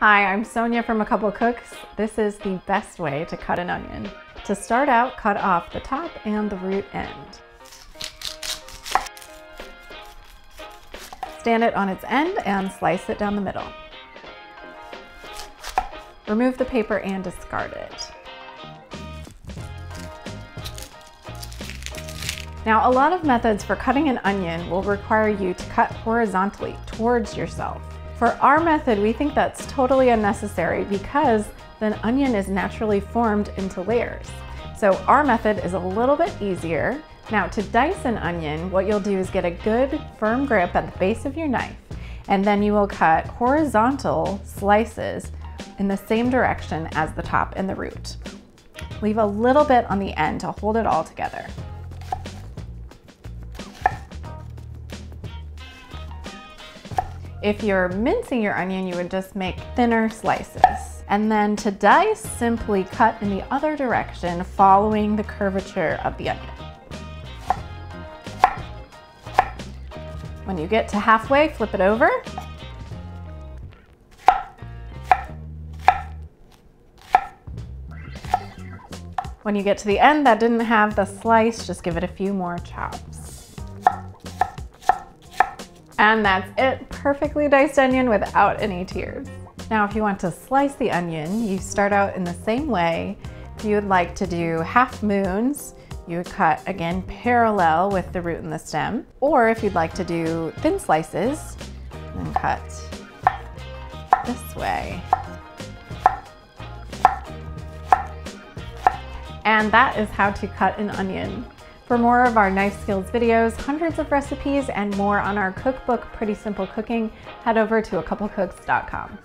Hi, I'm Sonia from A Couple Cooks. This is the best way to cut an onion. To start out, cut off the top and the root end. Stand it on its end and slice it down the middle. Remove the paper and discard it. Now, a lot of methods for cutting an onion will require you to cut horizontally towards yourself. For our method, we think that's totally unnecessary because the onion is naturally formed into layers. So our method is a little bit easier. Now to dice an onion, what you'll do is get a good firm grip at the base of your knife, and then you will cut horizontal slices in the same direction as the top and the root. Leave a little bit on the end to hold it all together. If you're mincing your onion, you would just make thinner slices. And then to dice, simply cut in the other direction following the curvature of the onion. When you get to halfway, flip it over. When you get to the end that didn't have the slice, just give it a few more chops. And that's it, perfectly diced onion without any tears. Now, if you want to slice the onion, you start out in the same way. If you would like to do half moons, you would cut again parallel with the root and the stem. Or if you'd like to do thin slices, then cut this way. And that is how to cut an onion. For more of our knife skills videos, hundreds of recipes, and more on our cookbook, Pretty Simple Cooking, head over to acouplecooks.com.